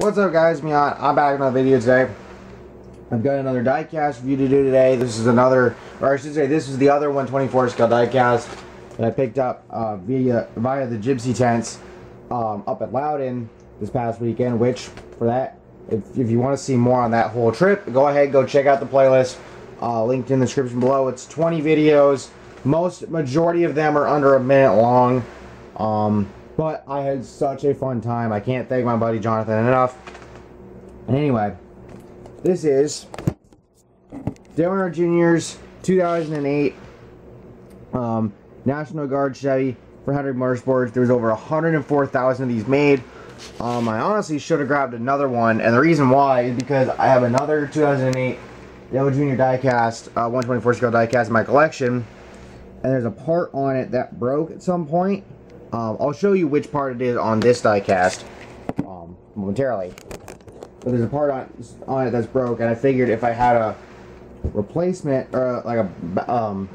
What's up guys, Mion. I'm back with another video today. I've got another diecast review to do today. This is another, or I should say this is the other 124 scale diecast that I picked up uh, via via the Gypsy Tents um, up at Loudon this past weekend, which for that, if, if you want to see more on that whole trip, go ahead, go check out the playlist. Uh, linked in the description below. It's 20 videos. Most, majority of them are under a minute long. Um, but I had such a fun time. I can't thank my buddy Jonathan enough. And anyway, this is Dale Earnhardt Jr.'s 2008 um, National Guard Chevy for Hendrick Motorsports. There was over 104,000 of these made. Um, I honestly should have grabbed another one, and the reason why is because I have another 2008 Dale Jr. diecast, uh, 124 scale diecast in my collection, and there's a part on it that broke at some point um, I'll show you which part it is on this diecast um, momentarily. But there's a part on, on it that's broke, and I figured if I had a replacement, or like a, um,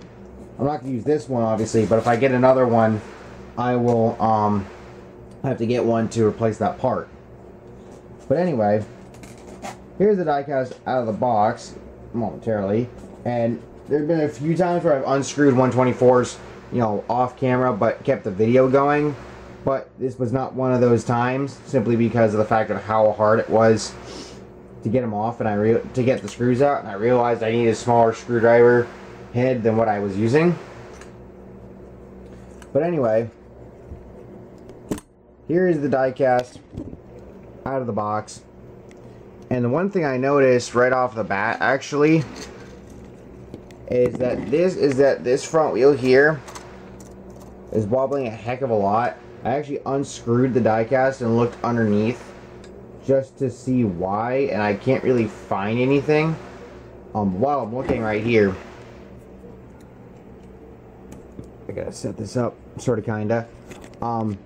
I'm not going to use this one obviously, but if I get another one, I will um, have to get one to replace that part. But anyway, here's the diecast out of the box momentarily, and there have been a few times where I've unscrewed 124s you know, off camera, but kept the video going. But this was not one of those times, simply because of the fact of how hard it was to get them off and I re to get the screws out. And I realized I needed a smaller screwdriver head than what I was using. But anyway, here is the diecast out of the box. And the one thing I noticed right off the bat, actually, is that this is that this front wheel here is wobbling a heck of a lot. I actually unscrewed the diecast and looked underneath just to see why, and I can't really find anything. Um, while I'm looking right here, I gotta set this up, sort of, kinda. Um,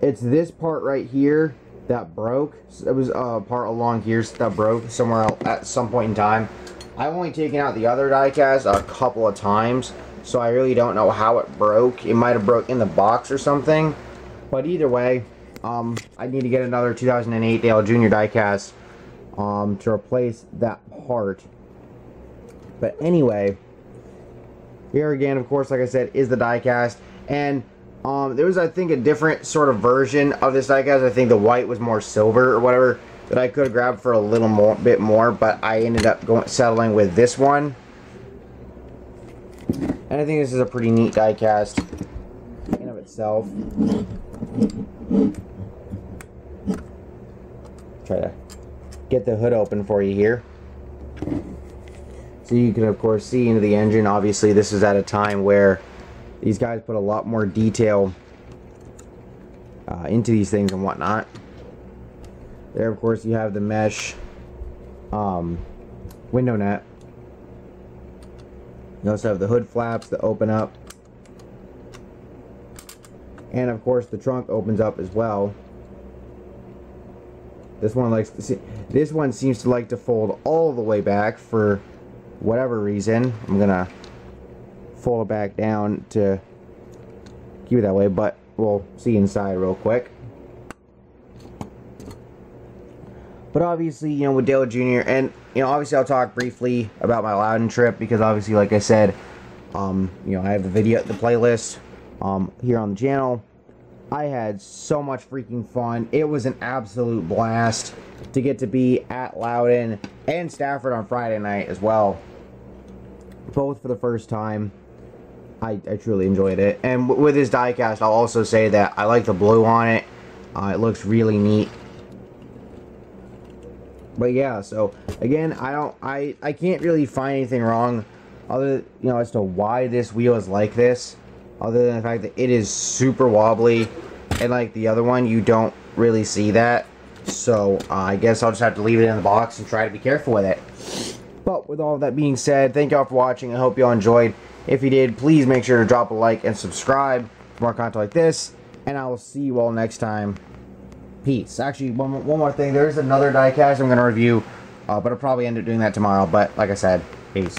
it's this part right here that broke. It was a part along here that broke somewhere at some point in time. I've only taken out the other diecast a couple of times, so I really don't know how it broke. It might have broke in the box or something. But either way, um, I need to get another 2008 Dale Jr. diecast um, to replace that part. But anyway, here again, of course, like I said, is the diecast. And um, there was, I think, a different sort of version of this diecast. I think the white was more silver or whatever that I could have grabbed for a little more, bit more. But I ended up going settling with this one. And I think this is a pretty neat diecast in of itself. Try to get the hood open for you here. So you can of course see into the engine. Obviously this is at a time where these guys put a lot more detail uh, into these things and whatnot. There of course you have the mesh um, window net you also have the hood flaps that open up. And of course the trunk opens up as well. This one likes see, this one seems to like to fold all the way back for whatever reason. I'm gonna fold it back down to keep it that way, but we'll see inside real quick. But obviously, you know, with Dale Jr. and you know, obviously I'll talk briefly about my Loudon trip because obviously, like I said, um, you know, I have the video, the playlist um, here on the channel. I had so much freaking fun. It was an absolute blast to get to be at Loudon and Stafford on Friday night as well. Both for the first time. I, I truly enjoyed it. And with this diecast, I'll also say that I like the blue on it. Uh, it looks really neat but yeah so again i don't i i can't really find anything wrong other you know as to why this wheel is like this other than the fact that it is super wobbly and like the other one you don't really see that. So uh, i guess i'll just have to leave it in the box and try to be careful with it. But with all that being said thank y'all for watching. I hope y'all enjoyed. If you did please make sure to drop a like and subscribe for more content like this and i will see you all next time Peace. Actually, one, one more thing. There's another diecast I'm going to review, uh, but I'll probably end up doing that tomorrow. But like I said, peace.